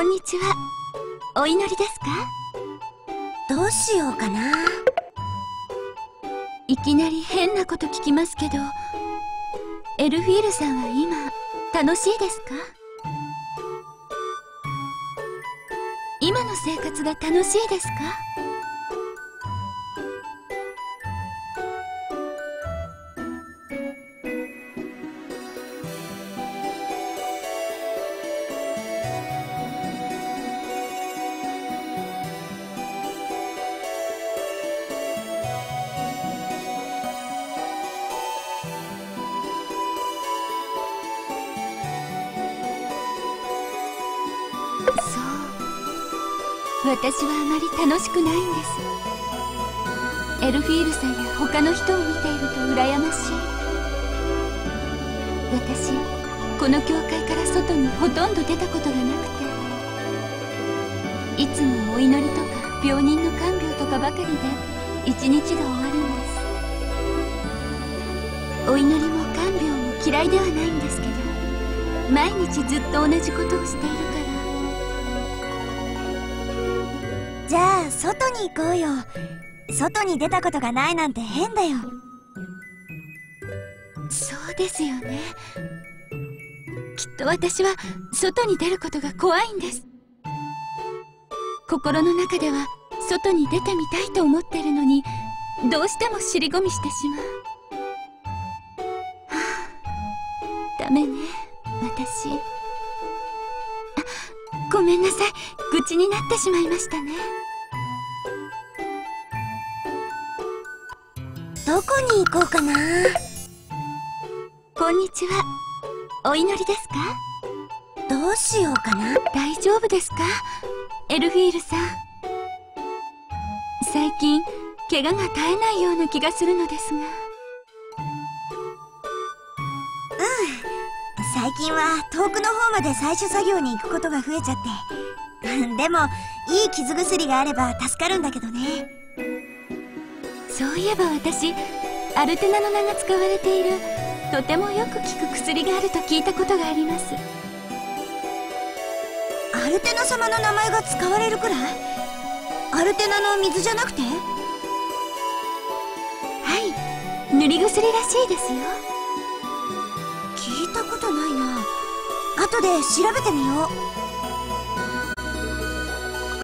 こんにちは。お祈りですか？どうしようかな。いきなり変なこと聞きますけどエルフィールさんは今楽しいですか？今の生活が楽しいですか？そう。私はあまり楽しくないんです。エルフィールさんや他の人を見ていると羨ましい私この教会から外にほとんど出たことがなくていつもお祈りとか病人の看病とかばかりで一日が終わるんです。お祈りも看病も嫌いではないんですけど毎日ずっと同じことをしている。じゃあ外に行こうよ。外に出たことがないなんて変だよ。そうですよね。きっと私は外に出ることが怖いんです。心の中では外に出てみたいと思ってるのにどうしても尻込みしてしまう。はあ。ダメね私。あごめんなさい。愚痴になってしまいましたね。どこに行こうかな？こんにちは。お祈りですか？どうしようかな？大丈夫ですか？エルフィールさん。最近怪我が絶えないような気がするのですが。最近は遠くの方まで採取作業に行くことが増えちゃって。でもいい傷薬があれば助かるんだけどねそういえば私アルテナの名が使われている。とてもよく効く薬があると聞いたことがあります。アルテナ様の名前が使われるくらい？アルテナの水じゃなくて？はい。塗り薬らしいですよ。聞いたことないな。後で調べてみよう